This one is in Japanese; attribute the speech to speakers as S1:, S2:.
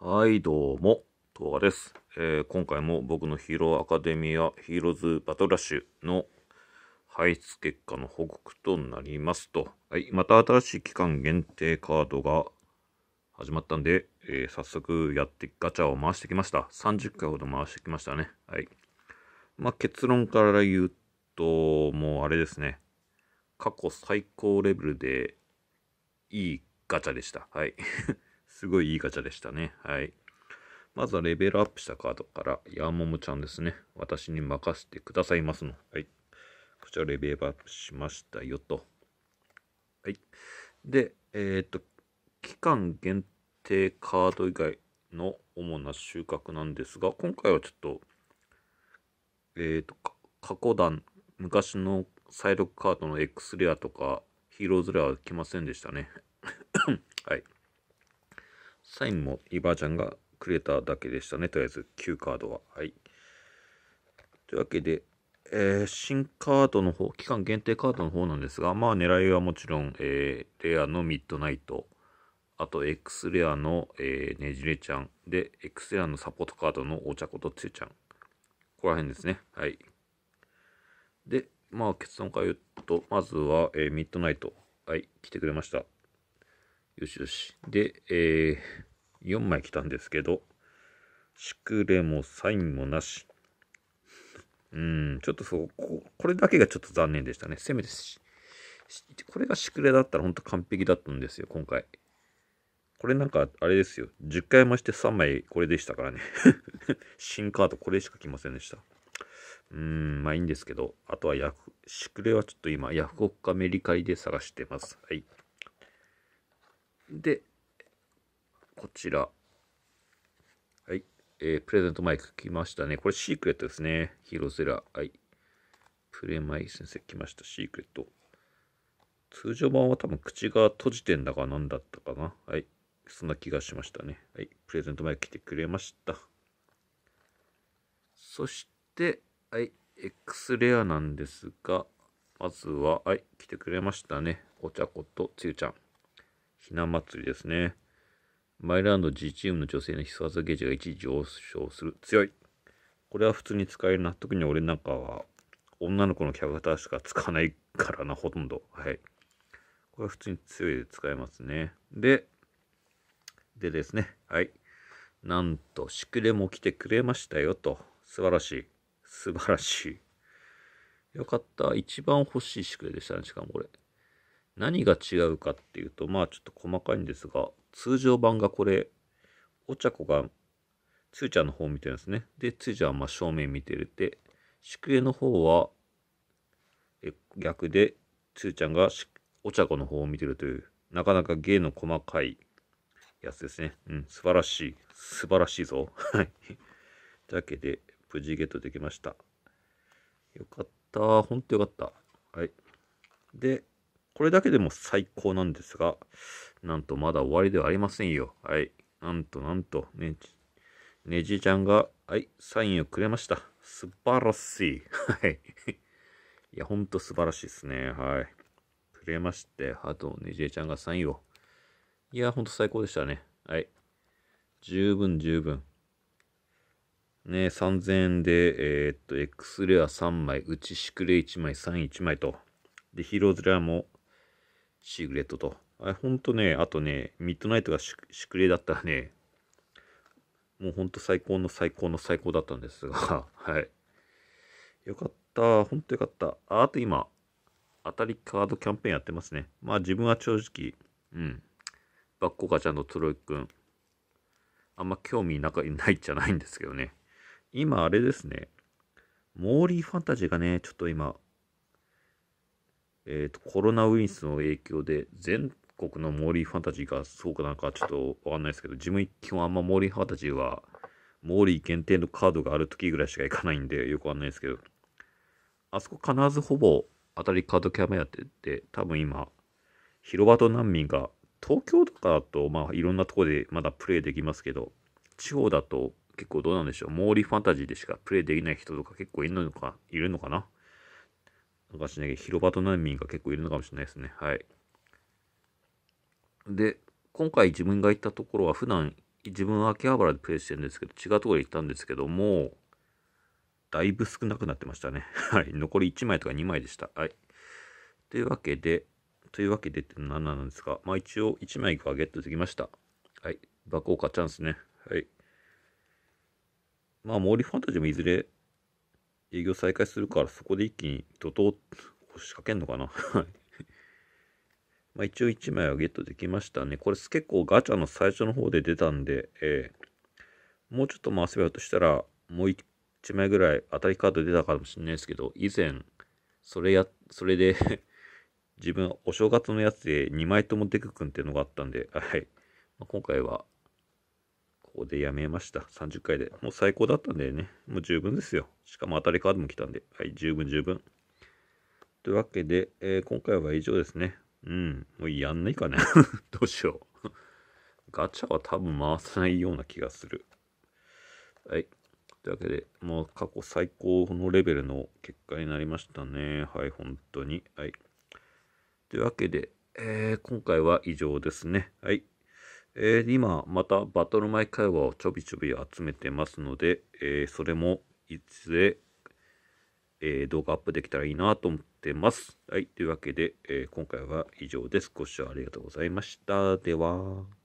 S1: はい、どうも、東賀です、えー今回も僕のヒーローアカデミアヒーローズバトラッシュの排出結果の報告となりますと、はい、また新しい期間限定カードが始まったんで、えー早速やってガチャを回してきました。30回ほど回してきましたね。はい。まあ、結論から言うと、もうあれですね。過去最高レベルでいいガチャでした。はい。すごいいいガチャでしたね。はい。まずはレベルアップしたカードから、ヤーモモちゃんですね。私に任せてくださいますの。はい。こちらレベルアップしましたよと。はい。で、えっ、と、期間限定カード以外の主な収穫なんですが、今回はちょっと、えっ、と、過去段、昔の再録カードの X レアとか、ヒーローズレアは来ませんでしたね。はい。サインもイバーちゃんがくれただけでしたね。とりあえず旧カードは。はい。というわけで、えー新カードの方、期間限定カードの方なんですが、まあ狙いはもちろん、えーレアのミッドナイト、あと X レアの、えーねじれちゃん、で、X レアのサポートカードのお茶ことつゆちゃん。ここら辺ですね。はい。で、まあ結論から言うと、まずは、えーミッドナイト。はい、来てくれました。よしよし。で、えー、4枚来たんですけど、しくれもサインもなし。うん、ちょっとそう、ここれだけがちょっと残念でしたね。せめてし、しこれがしくれだったら本当完璧だったんですよ、今回。これなんか、あれですよ。10回増して3枚これでしたからね。新カードこれしか来ませんでした。うん、まあいいんですけど、あとはヤフ、シクレはちょっと今、ヤフコッカメリカリで探してます。はい。で、こちら。はい。えープレゼントマイク来ましたね。これシークレットですね。ヒロゼラ。はい。プレマイ先生来ました。シークレット。通常版は多分口が閉じてんだか何だったかな。はい。そんな気がしましたね。はい。プレゼントマイク来てくれました。そして、はい。X レアなんですが、まずは、はい。来てくれましたね。お茶子とつゆちゃん。ひな祭りですね。マイランド G チームの女性の必殺ゲージが一時上昇する。強い。これは普通に使えるな。特に俺なんかは、女の子のキャラクターしか使わないからな、ほとんど。はい。これは普通に強いで使えますね。で、でですね。はい。なんと、シクレも来てくれましたよと。素晴らしい。素晴らしい。よかった。一番欲しいシクレでしたね。しかもこれ。何が違うかっていうと、まあちょっと細かいんですが、通常版がこれ、お茶子が、つーちゃんの方を見てるんですね。で、つーちゃんはま正面見てるで、宿営の方は、え逆で、つーちゃんがお茶子の方を見てるという、なかなか芸の細かいやつですね。うん、素晴らしい。素晴らしいぞ。はい。というわけで、無事ゲットできました。よかった。ほんとよかった。はい。で、これだけでも最高なんですが、なんとまだ終わりではありませんよ。はい。なんとなんと、ねじ、ねじちゃんが、はい、サインをくれました。素晴らしい。はい。いや、ほんと素晴らしいですね。はい。くれまして、あと、ねじいちゃんがサインを。いや、ほんと最高でしたね。はい。十分十分。ね、3000円で、えーっと、X レア3枚、うちシクレ1枚、サイン1枚と。で、ヒーローズレアもシーグレットと。あれ、ほんとね、あとね、ミッドナイトがシシクレだったらね、もうほんと最高の最高の最高だったんですが、はい。よかった。ほんとよかった。ああと今、当たりカードキャンペーンやってますね。まあ自分は正直、うん。バッコカちゃんとトロイ君、あんま興味なか ないじゃないんですけどね。今あれですね。モーリーファンタジーがね、ちょっと今、えっ、と、コロナウイルスの影響で、全国のモーリーファンタジーがそうかなんかちょっとわかんないですけど、自分基本あんまモーリーファンタジーは、モーリー限定のカードがある時ぐらいしか行かないんで、よくわかんないですけど、あそこ必ずほぼ当たりカードキャメやってて、多分今、広場と難民が、東京とかだと、まあいろんなとこでまだプレイできますけど、地方だと結構どうなんでしょう。モーリーファンタジーでしかプレイできない人とか結構いるのか、いるのかななんかしないけ、広場と難民が結構いるのかもしれないですね。はい。で、今回自分が行ったところは普段自分は秋葉原でプレイしてるんですけど、違うところに行ったんですけども、だいぶ少なくなってましたね。はい。残り1枚とか2枚でした。はい。というわけで、というわけでって何なんですか。まあ一応1枚がゲットできました。はい。バコーカチャンスね。はい。まあ、モーリーファンタジーもいずれ営業再開するから、そこで一気に怒涛押しかけんのかな。まあ一応1枚はゲットできましたね。これ結構ガチャの最初の方で出たんで、えー、もうちょっと回せばとしたら、もう1枚ぐらい当たりカード出たかもしれないですけど、以前、それや、それで 自分、お正月のやつで2枚ともデク君っていうのがあったんで、はい。まあ、今回は、こでやめました。30回で。もう最高だったんでね、もう十分ですよ。しかも当たりカードも来たんで、はい、十分十分。というわけで、えー、今回は以上ですね。うん、もうやんないかね。どうしよう。ガチャは多分回さないような気がする。はい。というわけで、もう過去最高のレベルの結果になりましたね。はい、本当に。はい。というわけで、えー、今回は以上ですね。はい。えー、今、またバトル前会話をちょびちょび集めてますので、えー、それもいつで、えー、動画アップできたらいいなと思ってます。はい。というわけで、え今回は以上です。ご視聴ありがとうございました。では。